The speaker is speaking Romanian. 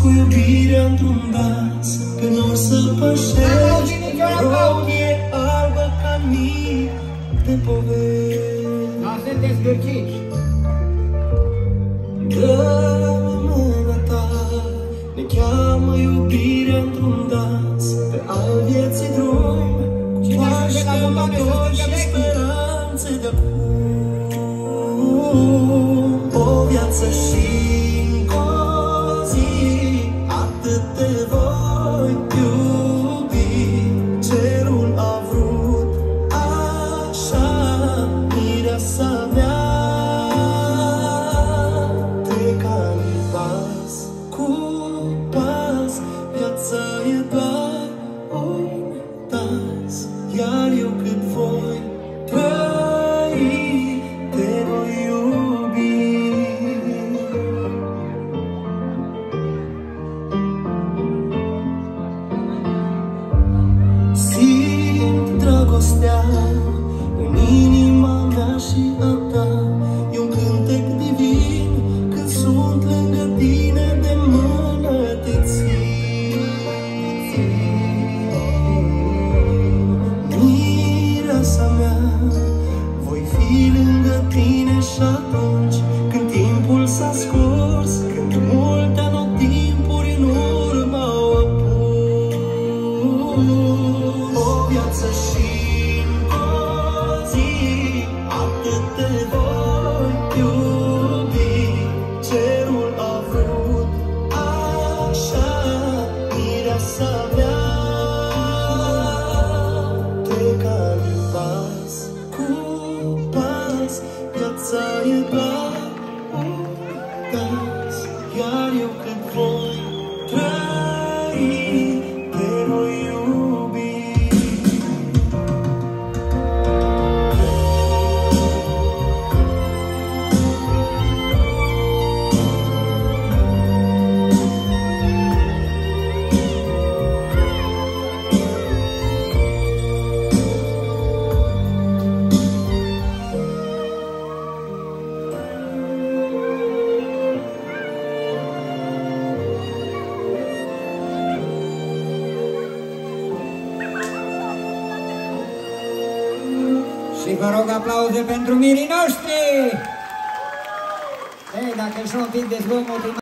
cu iubirea într-un dans Pe nor să pășești. Rochie albă ca mii de povești Da, sunteți gârciți. Dă-mi mâna ta Ne cheamă iubirea într-un dans Pe al vieții drum Cu Cine pași ajunge la butoane să dor strângă și vechi? speranțe de acum. O viață și Mireasa mea. Trec ani pas cu pas Viața e doar un dans Iar eu cât voi trăi Te voi iubi. Simt dragostea în inima mea și a dans Iar eu cât Și vă rog aplauze pentru mirii noștri! Ei, dacă și-o un pic de zgomot,